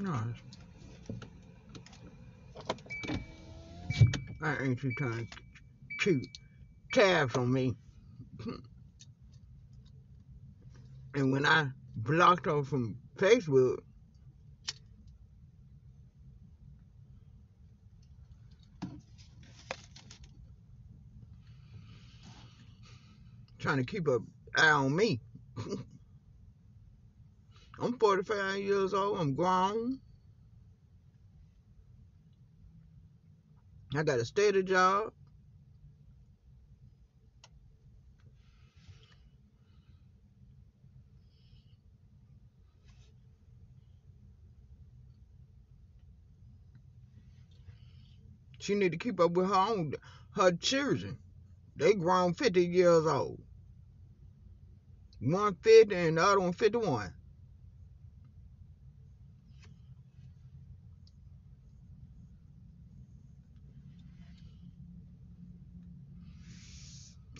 No. I ain't you trying to tabs on me. and when I blocked her from Facebook, trying to keep an eye on me. I'm 45 years old. I'm grown. I got a steady job. She need to keep up with her own her children. They grown 50 years old. One 50 and the other one 51.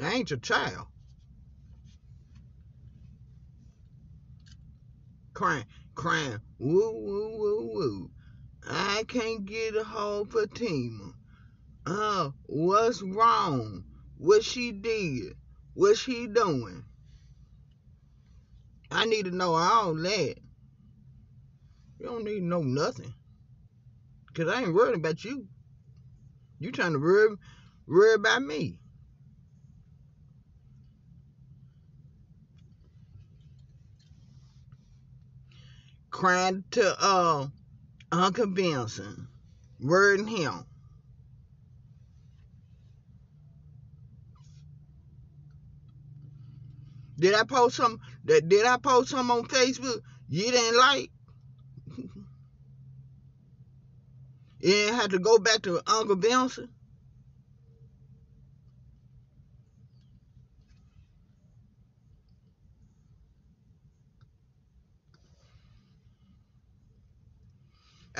I ain't your child. Crying, crying, woo, woo, woo, woo. I can't get a hold of Fatima. Uh, what's wrong? What she did? What she doing? I need to know all that. You don't need to know nothing. Cause I ain't worried about you. You trying to worry, worry about me. Crying to uh Uncle Vincent, wording him. Did I post some? Did I post some on Facebook? You didn't like. you didn't have to go back to Uncle Vincent.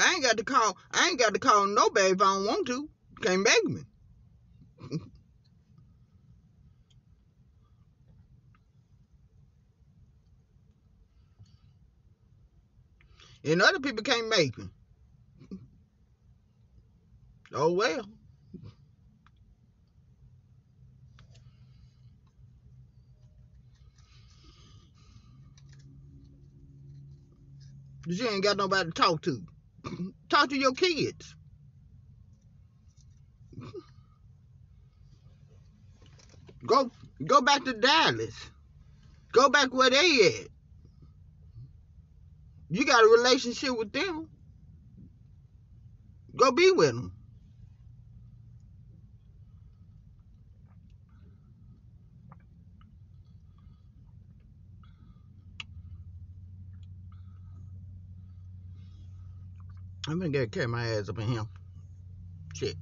I ain't got to call. I ain't got to call nobody if I don't want to. Can't beg me. and other people can't make me. Oh well. You ain't got nobody to talk to. Talk to your kids. Go go back to Dallas. Go back where they at. You got a relationship with them. Go be with them. I'm gonna get carry my ass up in here. Shit.